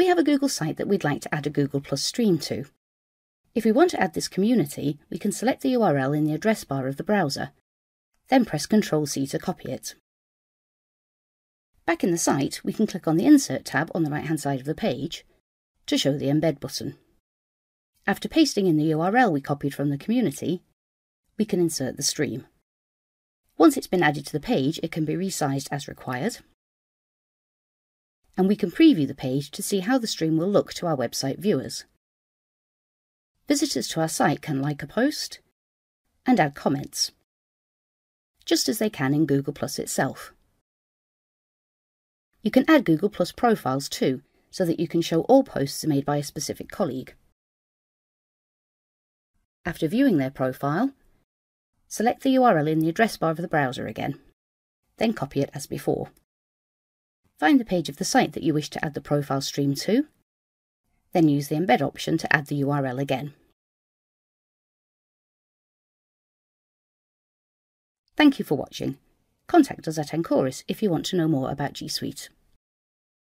We have a Google site that we'd like to add a Google Plus stream to. If we want to add this community, we can select the URL in the address bar of the browser, then press Ctrl-C to copy it. Back in the site, we can click on the Insert tab on the right-hand side of the page to show the Embed button. After pasting in the URL we copied from the community, we can insert the stream. Once it's been added to the page, it can be resized as required. And we can preview the page to see how the stream will look to our website viewers. Visitors to our site can like a post and add comments, just as they can in Google Plus itself. You can add Google Plus profiles too, so that you can show all posts made by a specific colleague. After viewing their profile, Select the URL in the address bar of the browser again, then copy it as before. Find the page of the site that you wish to add the profile stream to, then use the embed option to add the URL again. Thank you for watching. Contact us at Ancoris if you want to know more about G Suite.